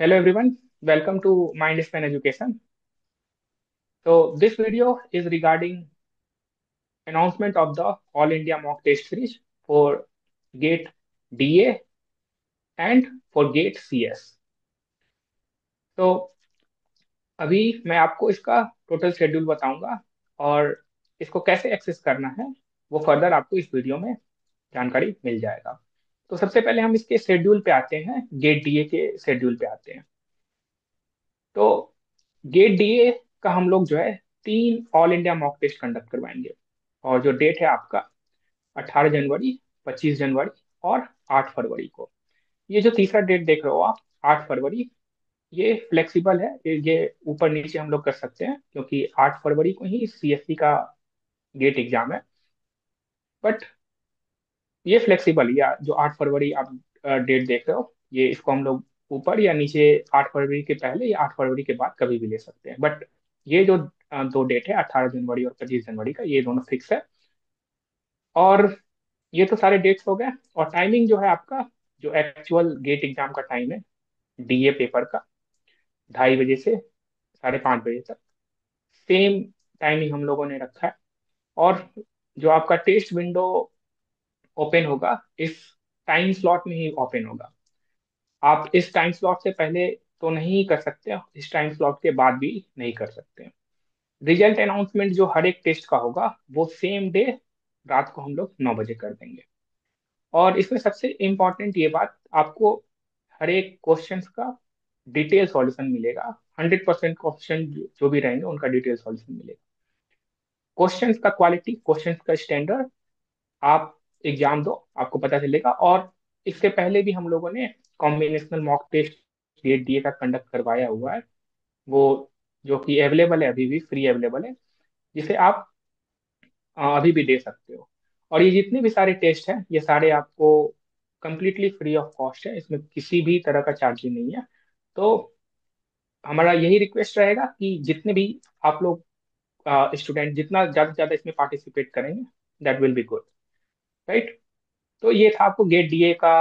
Hello everyone, welcome to Mindspan Education. So this video is regarding announcement of the All India Mock Test Series for GATE DA and for GATE CS. तो अभी मैं आपको इसका total schedule बताऊँगा और इसको कैसे access करना है वो फर्दर आपको इस वीडियो में जानकारी मिल जाएगा तो सबसे पहले हम इसके शेड्यूल पे आते हैं गेट डीए के शेड्यूल पे आते हैं। तो गेट डीए का हम लोग जो है तीन all India mock test conduct करवाएँगे। और जो डेट है आपका 18 जनवरी 25 जनवरी और 8 फरवरी को। ये जो तीसरा डेट देख रहे हो आप 8 फरवरी, ये फ्लेक्सिबल है, ये ऊपर नीचे हम लोग कर सकते हैं, क्योंकि 8 फरवरी को ही सीएससी का गेट एग्ज़ाम है। बट ये फ्लेक्सिबल या जो आठ फरवरी आप डेट देख रहे हो, ये इसको हम लोग ऊपर या नीचे आठ फरवरी के पहले या आठ फरवरी के बाद कभी भी ले सकते हैं। बट ये जो दो डेट है 18 जनवरी और 25 जनवरी का, ये दोनों फिक्स है। और ये तो सारे डेट्स हो गए, और टाइमिंग जो है आपका, जो एक्चुअल गेट एग्ज़ाम का टाइम है डीए पेपर का, ढाई बजे से साढ़े पाँच बजे तक। सेम टाइमिंग हम लोगों ने रखा है। और जो आपका टेस्ट विंडो ओपन होगा इस टाइम स्लॉट में ही ओपन होगा। आप इस टाइम स्लॉट से पहले तो नहीं कर सकते, इस टाइम स्लॉट के बाद भी नहीं कर सकते। रिज़ल्ट अनाउंसमेंट जो हर एक टेस्ट का होगा, वो सेम डे रात को हम लोग नौ बजे कर देंगे। और इसमें सबसे इंपॉर्टेंट ये बात, आपको हर एक क्वेश्चन का डिटेल सॉल्यूशन मिलेगा। हंड्रेड परसेंट क्वेश्चन जो भी रहेंगे, उनका डिटेल सॉल्यूशन मिलेगा। क्वेश्चन का क्वालिटी क्वेश्चन का स्टैंडर्ड आप एग्ज़ाम दो, आपको पता चलेगा। और इससे पहले भी हम लोगों ने combinational mock test GATE D का कंडक्ट करवाया हुआ है। वो जो कि अवेलेबल है, अभी भी फ्री अवेलेबल है, जिसे आप अभी भी दे सकते हो। और ये जितने भी सारे टेस्ट हैं, ये सारे आपको कंप्लीटली फ्री ऑफ़ कॉस्ट है, इसमें किसी भी तरह का चार्ज नहीं है। तो हमारा यही रिक्वेस्ट रहेगा कि जितने भी आप लोग स्टूडेंट जितना ज़्यादा से ज़्यादा इसमें पार्टिसिपेट करेंगे that will be good right? तो ये था आपको गेट डीए का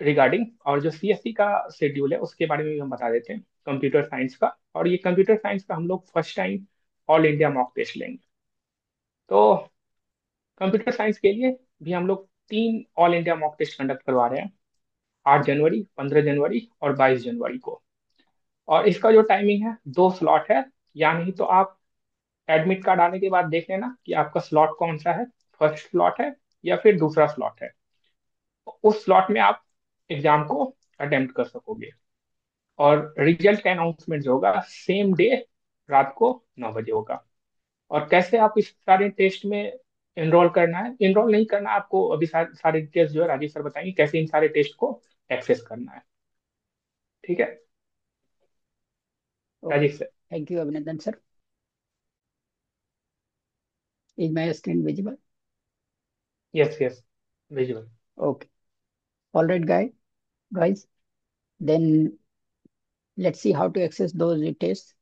रिगार्डिंग और जो सीएससी का शेड्यूल है उसके बारे में भी हम बता देते हैं, कंप्यूटर साइंस का। और ये कंप्यूटर साइंस का हम लोग first time all India mock test लेंगे। तो कंप्यूटर साइंस के लिए भी हम लोग तीन all India mock test conduct करवा रहे हैं, आठ जनवरी, पंद्रह जनवरी और बाईस जनवरी को। और इसका जो टाइमिंग है, दो स्लॉट है या नहीं तो आप एडमिट कार्ड आने के बाद देख लेना कि आपका स्लॉट कौन सा है। फ़र्स्ट स्लॉट है या फिर दूसरा स्लॉट है। उस स्लॉट में आप एग्ज़ाम को अटेम्प्ट कर सकोगे। और रिज़ल्ट का अनाउंसमेंट जो होगा सेम डे रात को नौ बजे होगा। और कैसे आप इस सारे टेस्ट में इनरोल करना है? इनरोल नहीं करना आपको अभी सारे डिटेल्स जो है राजीव सर बताएँगे कैसे इन सारे टेस्ट को एक्सेस करना है। ठीक है? Rajiv sir thank you Abhinandan sir is my screen visible? Yes yes. Visual. okay. All right guys guys. Then let's see how to access those tests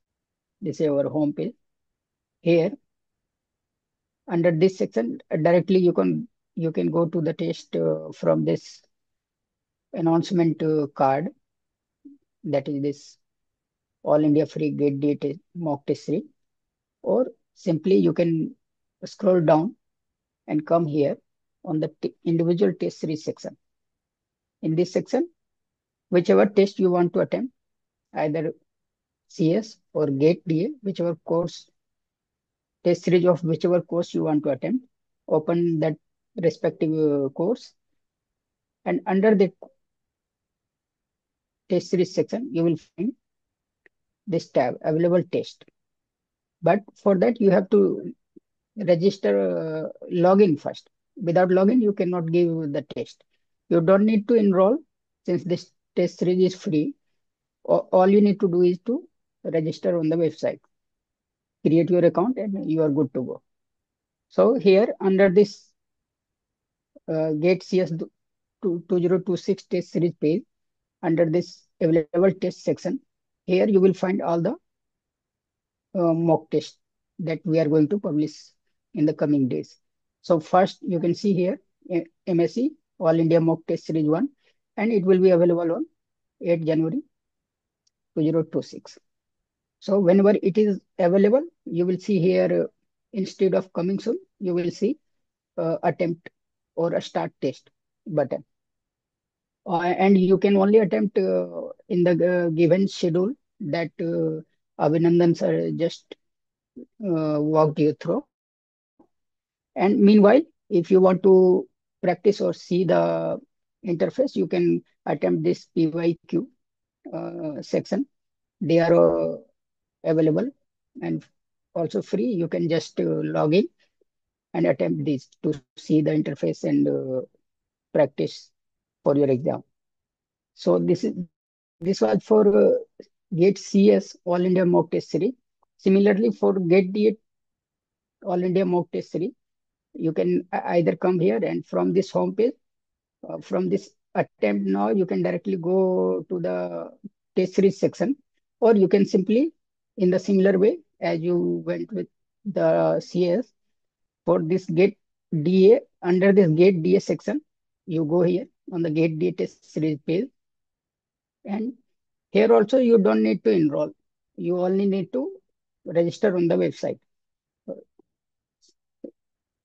this is our home page. Here under this section directly you can you can go to the test uh, from this announcement uh, card. That is this all india free gate date mock test 3 or simply you can scroll down and come here on the individual test series section. In this section, whichever test you want to attempt, either CS or GATE DA, whichever course, test series of whichever course you want to attempt, open that respective uh, course. And under the test series section, you will find this tab, available test. But for that, you have to register uh, login first. Without login, you cannot give the test. You don't need to enroll since this test series is free. All you need to do is to register on the website. Create your account and you are good to go. So here under this uh, GATE CS 2026 test series page, under this available test section, here you will find all the uh, mock tests that we are going to publish in the coming days. So first you can see here MSc All India Mock Test Series 1 and it will be available on 8 January 2026. So whenever it is available, you will see here uh, instead of coming soon, you will see uh, attempt or a start test button. Uh, and you can only attempt uh, in the uh, given schedule that uh, Abhinandan sir just walked you through. And meanwhile, if you want to practice or see the interface, you can attempt this PYQ uh, section. They are uh, available and also free. You can just uh, log in and attempt this to see the interface and uh, practice for your exam. So this is this was for uh, GATE CS All India Mock Test Series. Similarly, for GATE D8 All India Mock Test Series, you can either come here and from this home page, uh, from this attempt now, you can directly go to the test series section, or you can simply, in the similar way as you went with the CS, for this GATE DA, under this GATE DA section, you go here on the GATE DA test series page. And here also you don't need to enroll. You only need to register on the website.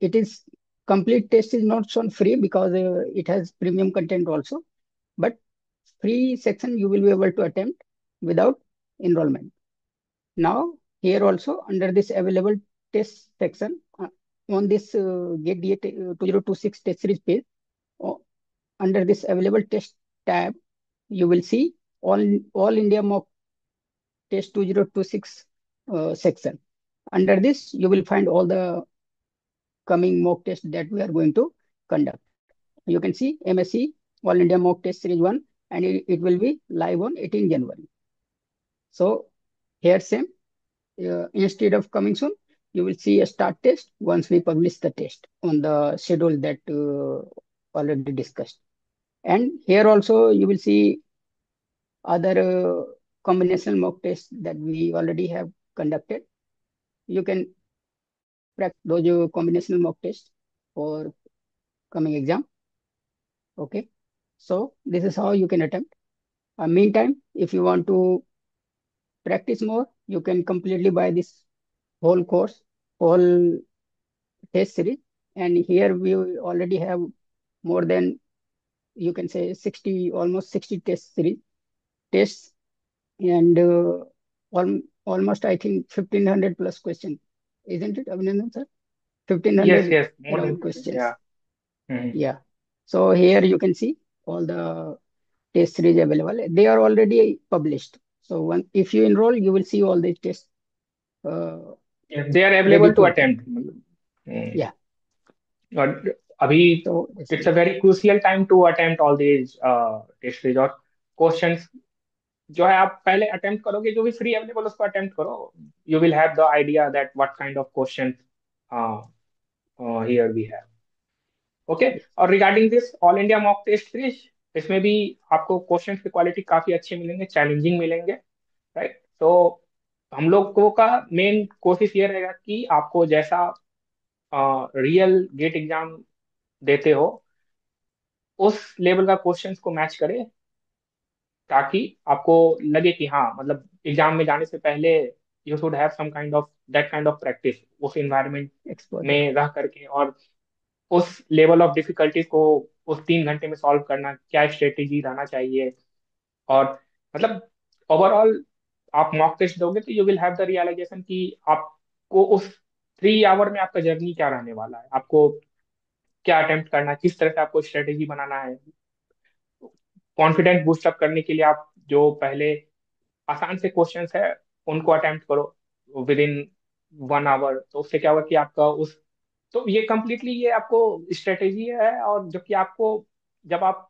It is complete test is not shown free because uh, it has premium content also, but free section you will be able to attempt without enrollment. Now here also under this available test section uh, on this uh, GATE DA 2026 test series page, uh, under this available test tab, you will see all, all India mock test 2026 uh, section. Under this, you will find all the coming mock test that we are going to conduct. You can see MSc All India Mock Test Series 1 and it, it will be live on 18 January. So here same, uh, instead of coming soon, you will see a start test once we publish the test on the schedule that uh, already discussed. And here also you will see other uh, combinational mock tests that we already have conducted. You can those combinational mock tests for coming exam. Okay, so this is how you can attempt. Uh, meantime, if you want to practice more, you can completely buy this whole course, whole test series. And here we already have more than, you can say 60, almost 60 test series, tests. And uh, al almost, I think, 1500 plus questions isn't it, Abhinandan sir? 1500 yes, yes. More than, questions. Yeah. Mm-hmm. yeah. So here you can see all the test series available. They are already published. So when, if you enroll, you will see all the tests. Uh, yeah, they are available to, to attend. Mm. Yeah. But abhi, so, it's a very crucial time to attempt all these uh, test series or questions जो है आप पहले attempt करोगे, जो भी free available उसको attempt करो। You will have the idea that what kind of question here we have okay और regarding this all India mock test series इसमें भी आपको क्वेश्चन की क्वालिटी काफ़ी अच्छे मिलेंगे चैलेंजिंग मिलेंगे राइट तो हम लोग को का मेन कोशिश ये रहेगा कि आपको जैसा रियल गेट एग्ज़ाम देते हो, उस लेवल का क्वेश्चंस को मैच करे ताकि आपको लगे कि हाँ मतलब एग्ज़ाम में जाने से पहले you should have some kind of that kind of practice उस इन्वायरमेंट में रह करके और उस लेवल ऑफ़ डिफिकल्टीज को उस तीन घंटे में सॉल्व करना क्या स्ट्रेटेजी रहना चाहिए? और मतलब ओवरऑल आप मॉक टेस्ट दोगे तो you will have the realization कि आपको उस थ्री आवर में आपका जर्नी क्या रहने वाला है? आपको क्या अटेम्प्ट करना है? किस तरह से आपको स्ट्रेटेजी बनाना है? कॉन्फिडेंस बूस्टअप करने के लिए आप जो पहले आसान से क्वेश्चन है उनको अटेम्प्ट करो विद इन वन आवर तो उससे क्या होगा कि आपका उस तो ये कंप्लीटली ये आपको स्ट्रेटेजी है और जो कि आपको जब आप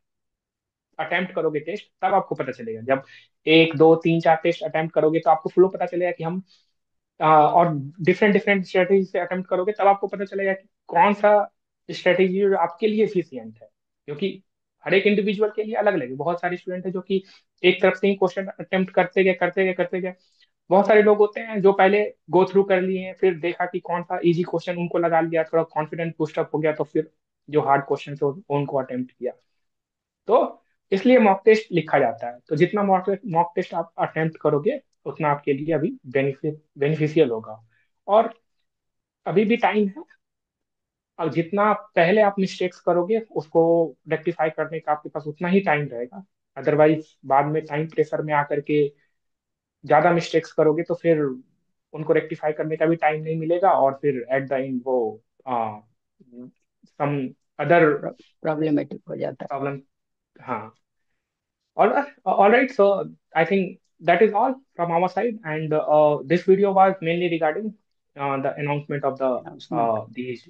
अटेम्प्ट करोगे टेस्ट तब आपको पता चलेगा। जब एक दो तीन चार टेस्ट अटेम्प्ट करोगे तो आपको फ्लो पता चलेगा कि हम आ, और डिफरेंट डिफरेंट स्ट्रेटेजी से अटेम्प्ट करोगे तब आपको पता चलेगा कि कौन सा स्ट्रेटेजी आपके लिए एफिशिएंट है। क्योंकि हर एक इंडिविजुअल के लिए अलग अलग बहुत सारे स्टूडेंट है जो कि एक तरफ़ से ही क्वेश्चन अटेम्प्ट करते गए करते गए करते गए। बहुत सारे लोग होते हैं जो पहले गो थ्रू कर लिए फिर देखा कि कौन सा इजी क्वेश्चन उनको लगा लिया, थोड़ा कॉन्फिडेंस बूस्ट अप हो गया तो फिर जो हार्ड क्वेश्चन उनको अटेम्प्ट किया। तो इसलिए मॉक टेस्ट लिखा जाता है। तो जितना मॉक टेस्ट आप अटेम्प्ट करोगे, उतना आपके लिए अभी बेनिफिशियल होगा। और अभी भी टाइम है और जितना पहले आप मिस्टेक्स करोगे उसको रेक्टिफाई करने का आपके पास उतना ही टाइम रहेगा। अदरवाइज़ बाद में टाइम प्रेशर में आकर के ज़्यादा मिस्टेक्स करोगे तो फिर उनको रेक्टिफाई करने का भी टाइम नहीं मिलेगा और फिर एट द एंड वो सम अदर प्रॉब्लमेटिक हो जाता है। प्रॉब्लम हाँ। All right all right so i think that is all from our side and uh, this video was mainly regarding uh, the announcement of the announcement. uh, these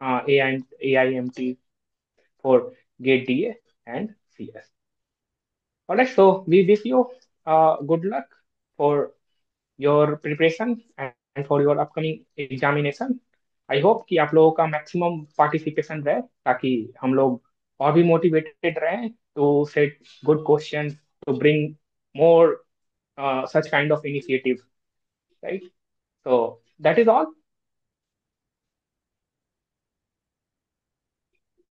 uh, AI AIMT for GATE DA and CS. All right, so we wish you uh, good luck for your preparation and, for your upcoming examination. I hope कि आप लोगों का maximum participation रहे ताकि हम लोग और भी मोटिवेटेड रहे to set good question to bring more such kind of initiative right so that is all